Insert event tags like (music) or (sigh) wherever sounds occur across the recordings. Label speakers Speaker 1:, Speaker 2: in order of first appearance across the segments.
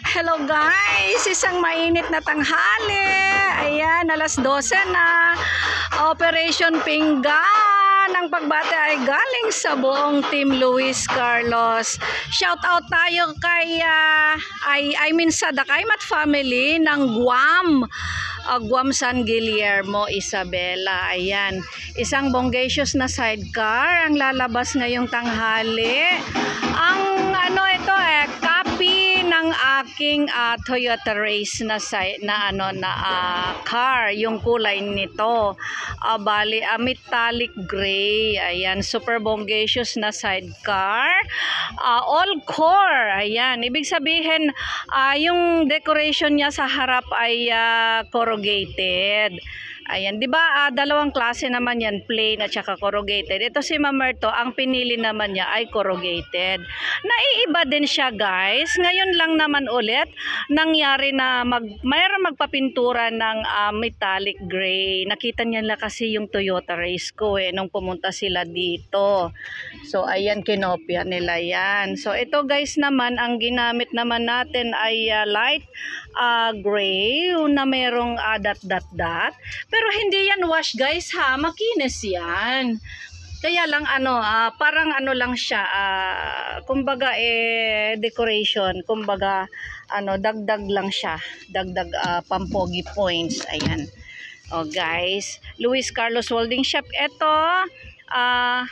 Speaker 1: Hello guys! Isang mainit na tanghali. Ayan, alas 12 na. Operation Pinggan. Ang pagbate ay galing sa buong Team Luis Carlos. Shout out tayo kay ah, I, I mean sa Dakaymat family ng Guam. Ah, Guam San Guillermo, Isabela. Ayan. Isang bongacious na sidecar ang lalabas ngayong tanghali. Ang ano ito eh, aking ah, Toyota Race na na ano na ah, car, yung kulay nito. Ah, bali, ah, metallic gray. Ayan, super bongacious na sidecar. Ah, all core. Ayan, ibig sabihin ah, yung decoration niya sa harap ay ah, corrugated. Ayan, 'di ba? ah, dalawang klase naman 'yan, plain at saka corrugated. Ito si Mamerto, ang pinili naman niya ay corrugated. Naiiba din siya, guys. Ngayon lang naman ulit nangyari na mag mayroon magpapintura ng ah, metallic gray. Nakita niya lang kasi yung Toyota race ko eh nung pumunta sila dito. So ayan kinopya nila 'yan. So ito guys naman ang ginamit naman natin ay ah, light ah, gray na merong ah, dot dot dot. Pero hindi yan wash guys ha, makinis yan. Kaya lang ano, ah, parang ano lang siya, ah, kumbaga eh decoration, kumbaga ano, dagdag lang siya, dagdag ah, pampogi points. Ayan. Oh guys, Luis Carlos Welding Shop ito. Ah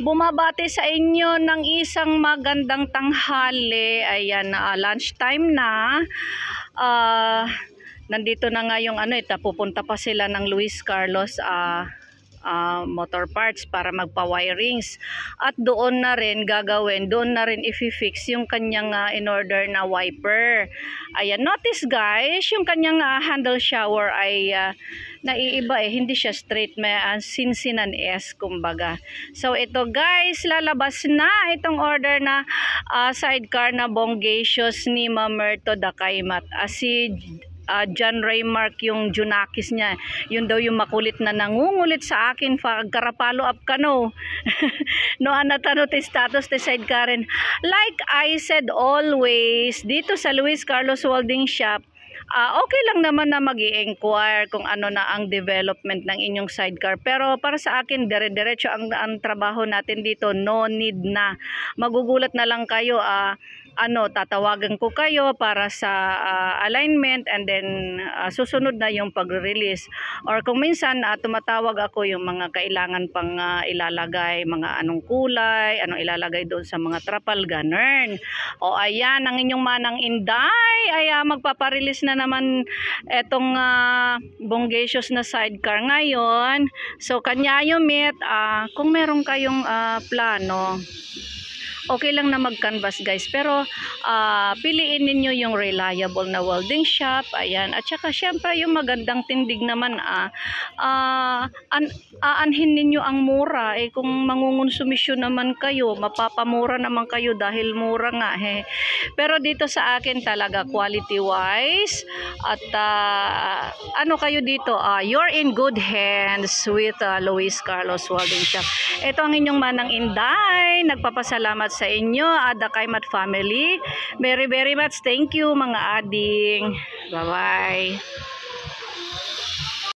Speaker 1: bumabati sa inyo ng isang magandang tanghali. Ayan, uh, lunchtime na. Ah, nandito na nga yung ano, ito, pupunta pa sila ng Luis Carlos ah ah, motor parts para magpa-wirings. At doon na rin gagawin, doon na rin i-fix yung kanyang ah, in-order na wiper. Ayan, notice guys, yung kanyang ah, handle shower ay ah, naiiba eh, hindi siya straight, may uh, sinsinan S kumbaga. So ito guys, lalabas na itong order na ah, sidecar na bongacious ni Mamerto Dakaymat. Uh, si ah, John Raymark yung Junakis niya. Yun daw yung makulit na nangungulit sa akin karapalo up ka no. (laughs) no anatano te status te side Karen. Like I said always, dito sa Luis Carlos Welding Shop, Ah, okay lang naman na mag inquire kung ano na ang development ng inyong sidecar. Pero para sa akin, dire-diretso ang, ang trabaho natin dito. No need na. Magugulat na lang kayo. Ah, ano, tatawagan ko kayo para sa ah, alignment and then ah, susunod na yung pag-release. Or kung minsan ah, tumatawag ako yung mga kailangan pang ah, ilalagay, mga anong kulay, anong ilalagay doon sa mga trapal, ganern. O ayan, ang inyong manang inday, ay ah, magpaparelease na naman etong uh, bongacious na sidecar ngayon. So, kanya yung meet, ah, kung meron kayong ah, plano, okay lang na mag-canvas guys. Pero ah, piliin ninyo yung reliable na welding shop. Ayan. At saka syempre yung magandang tindig naman ah, ah, an aanhin ninyo ang mura. Eh kung mangungonsumisyon naman kayo, mapapamura naman kayo dahil mura nga. Eh. Pero dito sa akin talaga quality wise at ah, ano kayo dito, ah, you're in good hands with ah, Luis Carlos Welding Shop. Ito ang inyong manang Inday. Nagpapasalamat sa inyo, Ada Kaymat family. Very, very much thank you mga ading. Bye-bye.